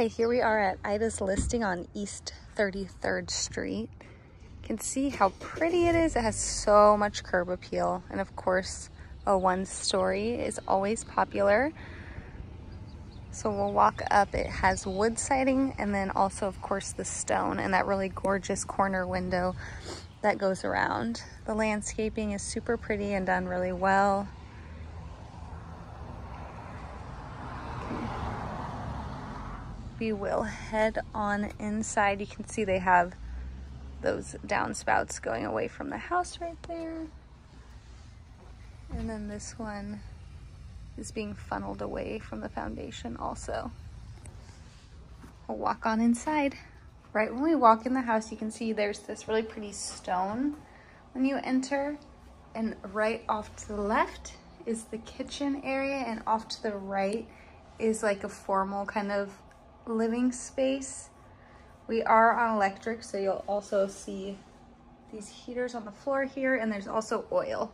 Okay, here we are at Ida's listing on East 33rd Street. You can see how pretty it is. It has so much curb appeal. And of course, a one story is always popular. So we'll walk up. It has wood siding and then also, of course, the stone and that really gorgeous corner window that goes around. The landscaping is super pretty and done really well. We will head on inside. You can see they have those downspouts going away from the house right there. And then this one is being funneled away from the foundation also. We'll walk on inside. Right when we walk in the house, you can see there's this really pretty stone when you enter. And right off to the left is the kitchen area and off to the right is like a formal kind of living space. We are on electric, so you'll also see these heaters on the floor here, and there's also oil.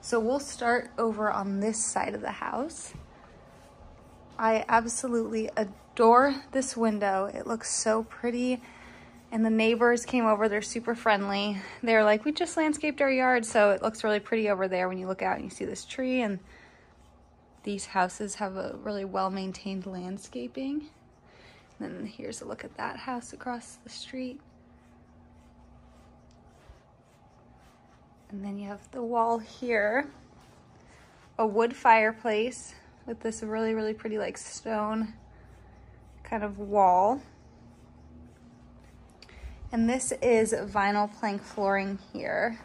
So we'll start over on this side of the house. I absolutely adore this window. It looks so pretty. And the neighbors came over, they're super friendly. They're like, we just landscaped our yard, so it looks really pretty over there when you look out and you see this tree. And these houses have a really well-maintained landscaping. And then here's a look at that house across the street. And then you have the wall here, a wood fireplace with this really, really pretty like stone kind of wall. And this is vinyl plank flooring here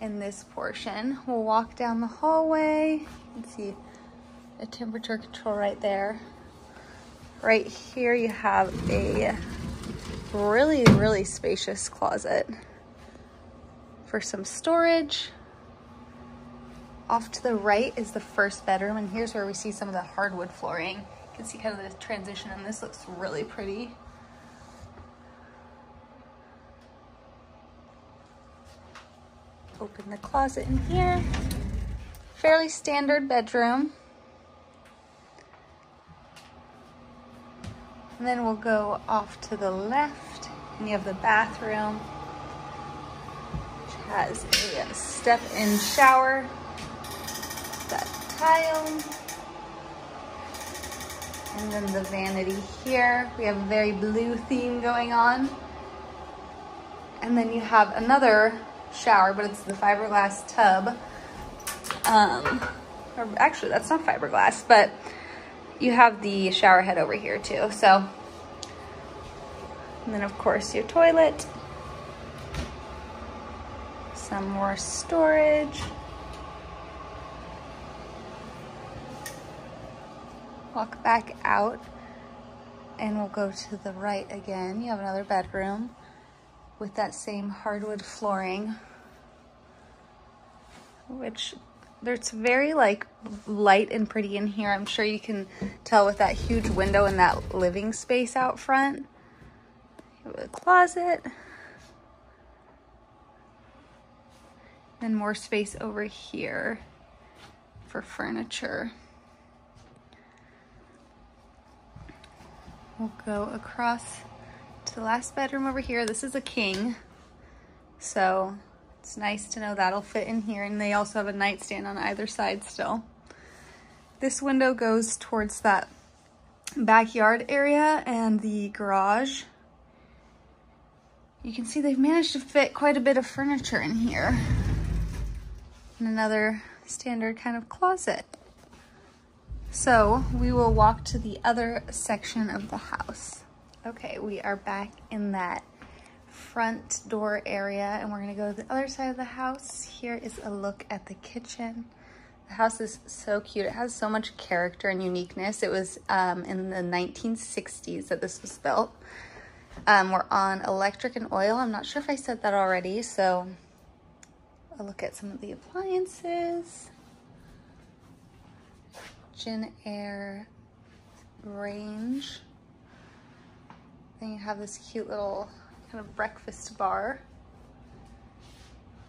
in this portion. We'll walk down the hallway. Can see a temperature control right there. Right here you have a really, really spacious closet for some storage. Off to the right is the first bedroom, and here's where we see some of the hardwood flooring. You can see kind of the transition, and this looks really pretty. Open the closet in here. Fairly standard bedroom. And then we'll go off to the left and you have the bathroom, which has a step-in shower, that tile, and then the vanity here. We have a very blue theme going on. And then you have another shower, but it's the fiberglass tub. Um, or actually, that's not fiberglass, but you have the shower head over here too. So, and then of course your toilet, some more storage. Walk back out and we'll go to the right again. You have another bedroom with that same hardwood flooring, which it's very like light and pretty in here. I'm sure you can tell with that huge window and that living space out front. A closet. And more space over here for furniture. We'll go across to the last bedroom over here. This is a king. So it's nice to know that'll fit in here. And they also have a nightstand on either side still. This window goes towards that backyard area and the garage. You can see they've managed to fit quite a bit of furniture in here. And another standard kind of closet. So we will walk to the other section of the house. Okay, we are back in that front door area and we're gonna go to the other side of the house. Here is a look at the kitchen. The house is so cute. It has so much character and uniqueness. It was um, in the 1960s that this was built. Um, we're on electric and oil. I'm not sure if I said that already, so a look at some of the appliances. Jenn-Air range. Then you have this cute little kind of breakfast bar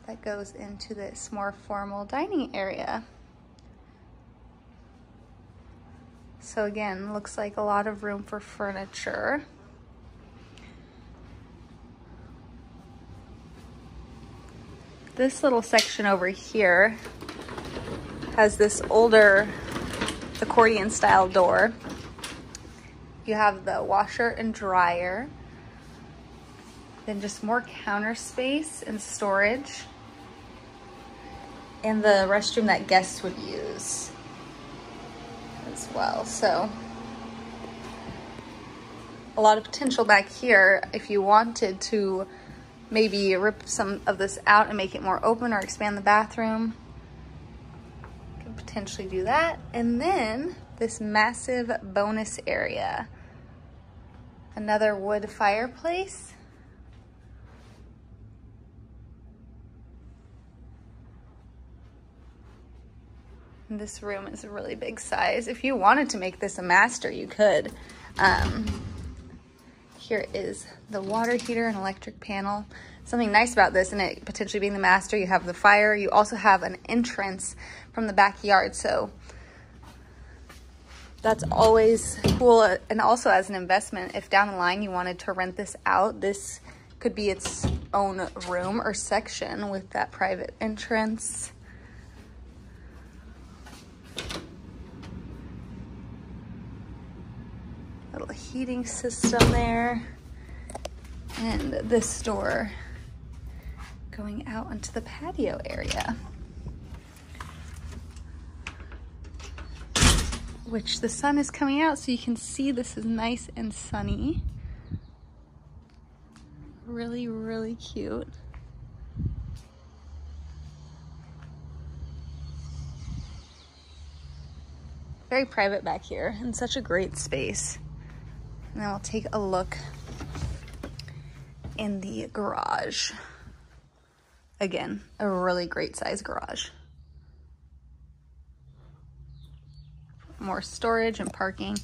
that goes into this more formal dining area. So again, looks like a lot of room for furniture. This little section over here has this older accordion style door. You have the washer and dryer. Then just more counter space and storage. And the restroom that guests would use as well. So a lot of potential back here if you wanted to maybe rip some of this out and make it more open or expand the bathroom. Could potentially do that. And then this massive bonus area. Another wood fireplace. This room is a really big size. If you wanted to make this a master, you could. Um, here is the water heater and electric panel. Something nice about this and it potentially being the master, you have the fire. You also have an entrance from the backyard. So that's always cool. And also as an investment, if down the line you wanted to rent this out, this could be its own room or section with that private entrance. Little heating system there. And this door going out onto the patio area. Which the sun is coming out so you can see this is nice and sunny. Really, really cute. Very private back here and such a great space. And then we'll take a look in the garage. Again, a really great size garage. More storage and parking.